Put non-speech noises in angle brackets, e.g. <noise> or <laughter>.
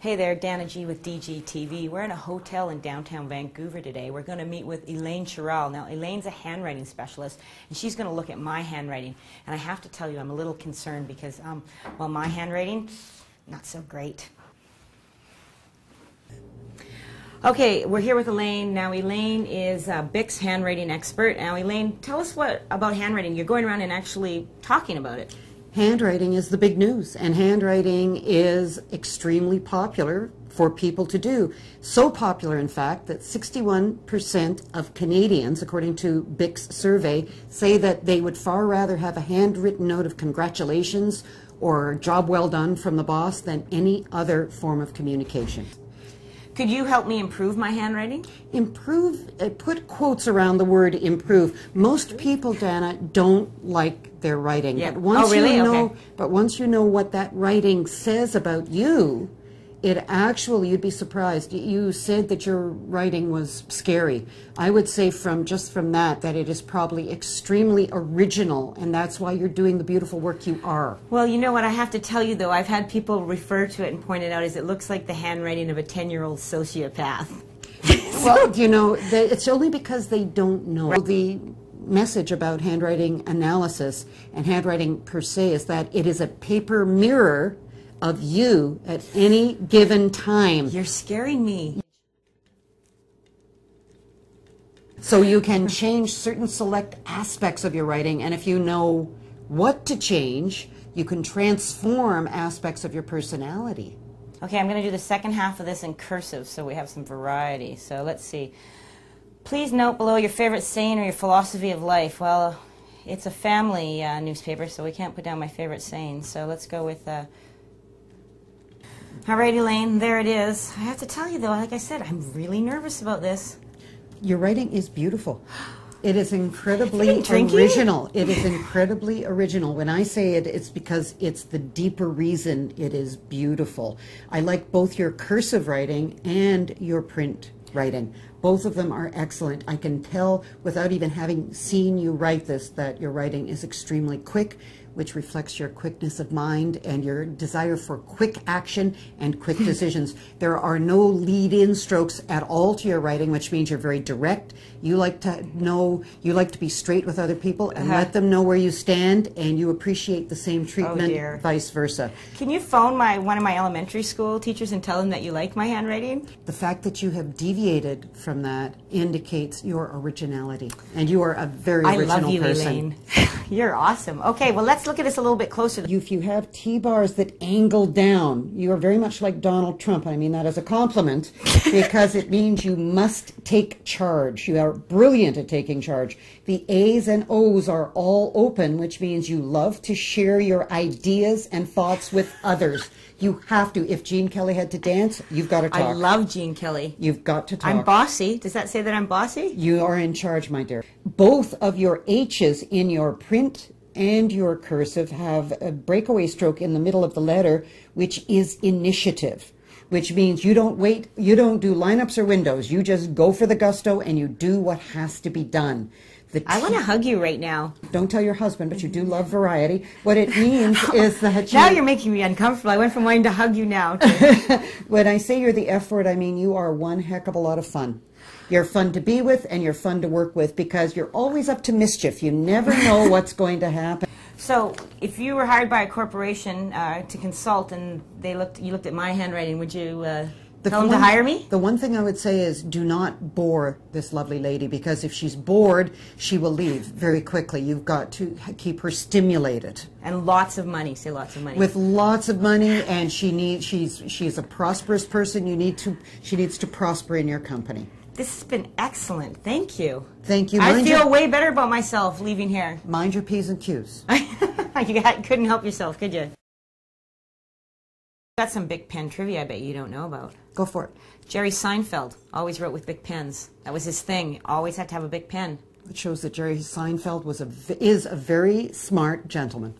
Hey there, Dana Gee with DGTV. We're in a hotel in downtown Vancouver today. We're going to meet with Elaine Charal. Now, Elaine's a handwriting specialist, and she's going to look at my handwriting. And I have to tell you, I'm a little concerned because, um, well, my handwriting, not so great. Okay, we're here with Elaine. Now, Elaine is a BIC's handwriting expert. Now, Elaine, tell us what about handwriting. You're going around and actually talking about it handwriting is the big news, and handwriting is extremely popular for people to do. So popular, in fact, that 61% of Canadians, according to BIC's survey, say that they would far rather have a handwritten note of congratulations or job well done from the boss than any other form of communication. Could you help me improve my handwriting? Improve, uh, put quotes around the word improve. Most people, Dana, don't like their writing. Yeah. But once oh, really? you know, okay. But once you know what that writing says about you, it actually, you'd be surprised. You said that your writing was scary. I would say from just from that, that it is probably extremely original, and that's why you're doing the beautiful work you are. Well, you know what I have to tell you, though? I've had people refer to it and point it out as it looks like the handwriting of a 10-year-old sociopath. <laughs> well, you know, it's only because they don't know. Right. The message about handwriting analysis and handwriting per se is that it is a paper mirror of you at any given time. You're scaring me. So you can change certain select aspects of your writing, and if you know what to change, you can transform aspects of your personality. Okay, I'm going to do the second half of this in cursive so we have some variety. So let's see. Please note below your favorite saying or your philosophy of life. Well, it's a family uh, newspaper, so we can't put down my favorite saying. So let's go with. Uh, all right, Elaine, there it is. I have to tell you, though, like I said, I'm really nervous about this. Your writing is beautiful. It is incredibly original. It is incredibly original. When I say it, it's because it's the deeper reason it is beautiful. I like both your cursive writing and your print writing. Both of them are excellent. I can tell without even having seen you write this that your writing is extremely quick which reflects your quickness of mind and your desire for quick action and quick <laughs> decisions. There are no lead-in strokes at all to your writing, which means you're very direct. You like to know, you like to be straight with other people and uh -huh. let them know where you stand, and you appreciate the same treatment, oh vice versa. Can you phone my one of my elementary school teachers and tell them that you like my handwriting? The fact that you have deviated from that indicates your originality, and you are a very I original love you, person. Elaine. <laughs> You're awesome. Okay, well let's look at this a little bit closer. If you have T-bars that angle down, you are very much like Donald Trump. I mean that as a compliment <laughs> because it means you must take charge. You are brilliant at taking charge. The A's and O's are all open, which means you love to share your ideas and thoughts with others. You have to. If Gene Kelly had to dance, you've got to talk. I love Gene Kelly. You've got to talk. I'm bossy. Does that say that I'm bossy? You are in charge, my dear. Both of your H's in your print and your cursive have a breakaway stroke in the middle of the letter, which is initiative, which means you don't wait, you don't do lineups or windows. You just go for the gusto and you do what has to be done. I want to hug you right now. Don't tell your husband, but you do love variety. What it means <laughs> is that you, now you're making me uncomfortable. I went from wanting to hug you now. <laughs> when I say you're the F word, I mean you are one heck of a lot of fun. You're fun to be with and you're fun to work with because you're always up to mischief. You never know <laughs> what's going to happen. So, if you were hired by a corporation uh, to consult and they looked, you looked at my handwriting, would you uh, the tell them to hire me? The one thing I would say is do not bore this lovely lady because if she's bored, she will leave very quickly. You've got to keep her stimulated. And lots of money. Say lots of money. With lots of money, and she needs. She's she's a prosperous person. You need to. She needs to prosper in your company. This has been excellent. Thank you. Thank you. Mind I feel your, way better about myself leaving here. Mind your P's and Q's. <laughs> you couldn't help yourself, could you? Got some BIC pen trivia I bet you don't know about. Go for it. Jerry Seinfeld always wrote with BIC pens. That was his thing. Always had to have a BIC pen. It shows that Jerry Seinfeld was a, is a very smart gentleman.